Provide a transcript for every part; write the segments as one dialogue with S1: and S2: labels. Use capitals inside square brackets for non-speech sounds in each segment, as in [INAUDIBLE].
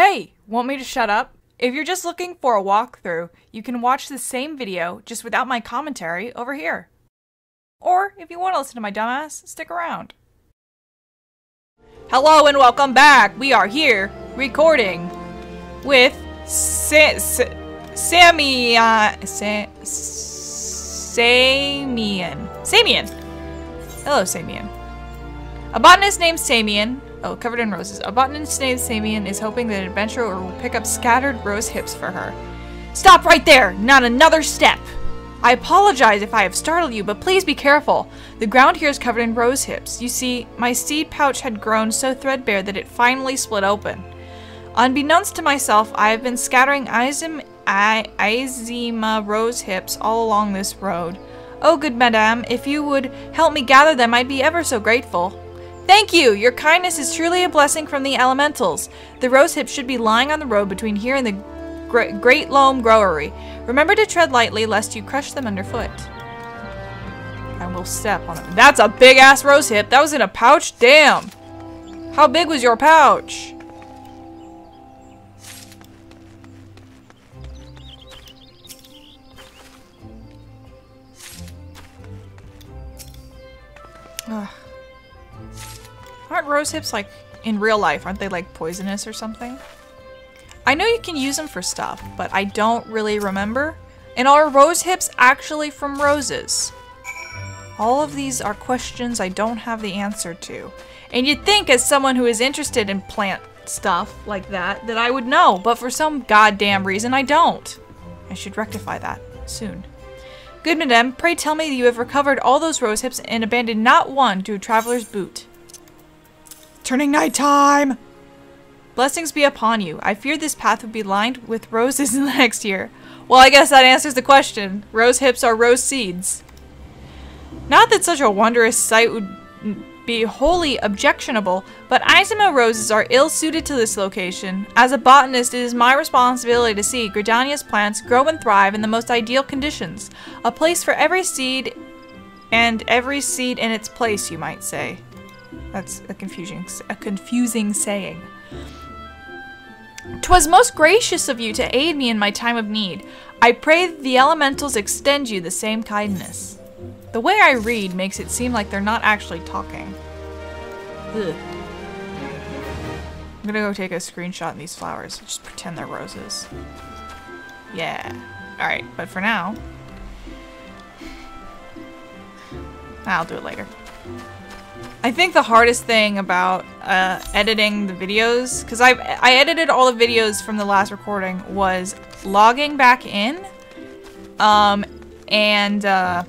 S1: Hey, want me to shut up? If you're just looking for a walkthrough, you can watch the same video just without my commentary over here. Or if you want to listen to my dumbass, stick around. Hello and welcome back. We are here recording with Sa- Sa- Sammy uh, Sa- Samian. Samian. Hello, Samian. A botanist named Samian Oh, covered in roses. A botanist named Samian is hoping that an adventurer will pick up scattered rose hips for her. Stop right there! Not another step! I apologize if I have startled you, but please be careful. The ground here is covered in rose hips. You see, my seed pouch had grown so threadbare that it finally split open. Unbeknownst to myself, I have been scattering Izim, I, rose hips all along this road. Oh, good madame, if you would help me gather them, I'd be ever so grateful. Thank you! Your kindness is truly a blessing from the elementals. The rose hips should be lying on the road between here and the Gr Greatloam Growery. Remember to tread lightly lest you crush them underfoot. I will step on it. That's a big ass rose hip. That was in a pouch? Damn! How big was your pouch? Ugh. Aren't rose hips like in real life? Aren't they like poisonous or something? I know you can use them for stuff, but I don't really remember. And are rose hips actually from roses? All of these are questions I don't have the answer to. And you'd think as someone who is interested in plant stuff like that, that I would know, but for some goddamn reason I don't. I should rectify that soon. Good madame, pray tell me that you have recovered all those rose hips and abandoned not one to a traveler's boot. Turning nighttime! Blessings be upon you. I feared this path would be lined with roses [LAUGHS] in the next year. Well, I guess that answers the question. Rose hips are rose seeds. Not that such a wondrous sight would be wholly objectionable, but Izima roses are ill-suited to this location. As a botanist, it is my responsibility to see Gridania's plants grow and thrive in the most ideal conditions. A place for every seed and every seed in its place, you might say. That's a confusing, a confusing saying. 'Twas most gracious of you to aid me in my time of need. I pray the elementals extend you the same kindness. The way I read makes it seem like they're not actually talking. Ugh. I'm gonna go take a screenshot of these flowers. Just pretend they're roses. Yeah. Alright, but for now... I'll do it later. I think the hardest thing about uh, editing the videos, because I I edited all the videos from the last recording, was logging back in, um, and uh,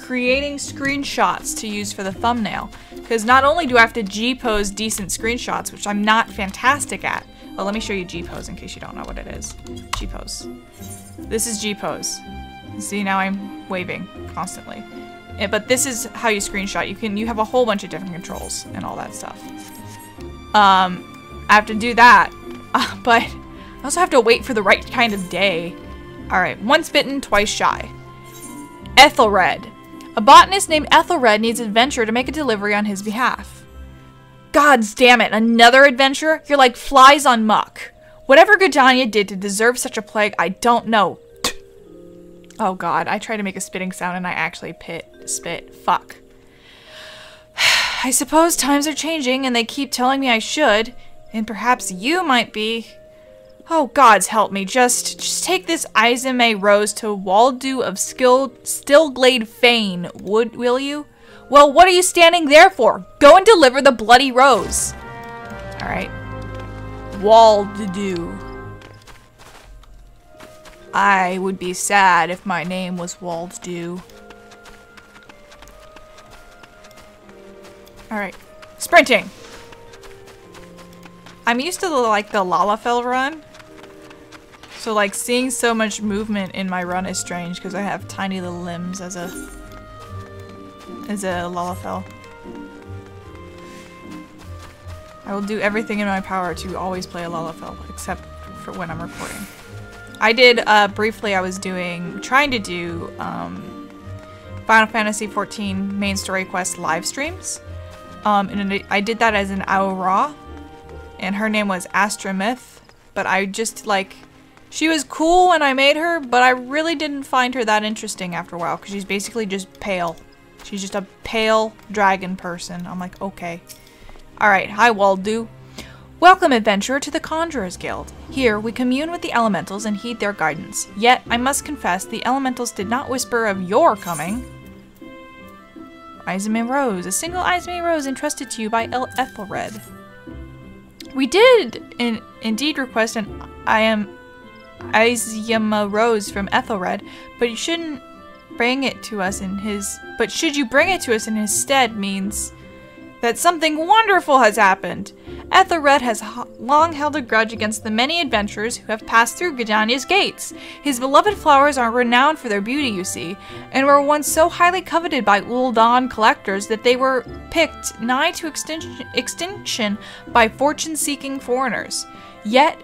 S1: creating screenshots to use for the thumbnail. Because not only do I have to G-pose decent screenshots, which I'm not fantastic at, but let me show you G-pose in case you don't know what it is. G-pose. This is G-pose. See, now I'm waving constantly. But this is how you screenshot. You can you have a whole bunch of different controls and all that stuff. Um, I have to do that, uh, [LAUGHS] but I also have to wait for the right kind of day. All right, once bitten, twice shy. Ethelred. A botanist named Ethelred needs an adventurer to make a delivery on his behalf. Gods damn it, another adventurer? You're like flies on muck. Whatever Gridania did to deserve such a plague, I don't know. [TSK] Oh god, I tried to make a spitting sound and I actually pit spit. Fuck. [SIGHS] I suppose times are changing and they keep telling me I should, and perhaps you might be. Oh, gods help me. Just just take this Izime rose to Waldu of Skill Stillglade Fane, would will you? Well, what are you standing there for? Go and deliver the bloody rose. Alright. Waldu. I would be sad if my name was Waldu. Alright. Sprinting! I'm used to the, like the Lalafell run. So like seeing so much movement in my run is strange because I have tiny little limbs as a as a Lalafell. I will do everything in my power to always play a Lalafell except for when I'm recording. I did uh, briefly. I was doing trying to do um, Final Fantasy XIV main story quest live streams. Um, and I did that as an Au Ra. and her name was Astramyth, but I just like she was cool when I made her, but I really didn't find her that interesting after a while because she's basically just pale. She's just a pale dragon person. I'm like, okay. Alright, hi Waldu. Welcome, adventurer, to the Conjurer's Guild. Here, we commune with the elementals and heed their guidance. Yet, I must confess, the elementals did not whisper of your coming. Izame Rose, a single Izame Rose entrusted to you by El Ethelred. We did in, indeed request an I am Izama Rose from Ethelred, but you shouldn't bring it to us in his but should you bring it to us in his stead means that something wonderful has happened. Ethelred has long held a grudge against the many adventurers who have passed through Gridania's gates. His beloved flowers are renowned for their beauty, you see, and were once so highly coveted by Ul'dahn collectors that they were picked nigh to extinction, extinction by fortune-seeking foreigners. Yet,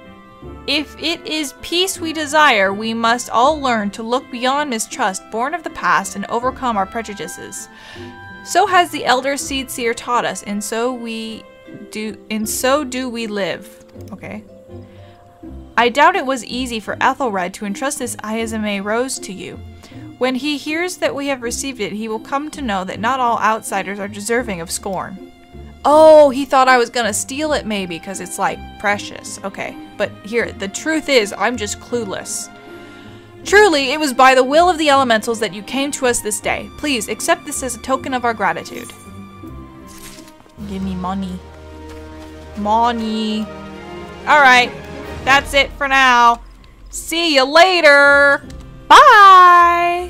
S1: if it is peace we desire, we must all learn to look beyond mistrust born of the past and overcome our prejudices. So has the elder seed seer taught us, and so we do and so do we live. Okay. I doubt it was easy for Ethelred to entrust this Izame rose to you. When he hears that we have received it, he will come to know that not all outsiders are deserving of scorn. Oh, he thought I was gonna steal it maybe because it's like precious. Okay, but here, the truth is, I'm just clueless. Truly, it was by the will of the elementals that you came to us this day. Please accept this as a token of our gratitude. Give me money. Money. Alright, that's it for now. See you later. Bye!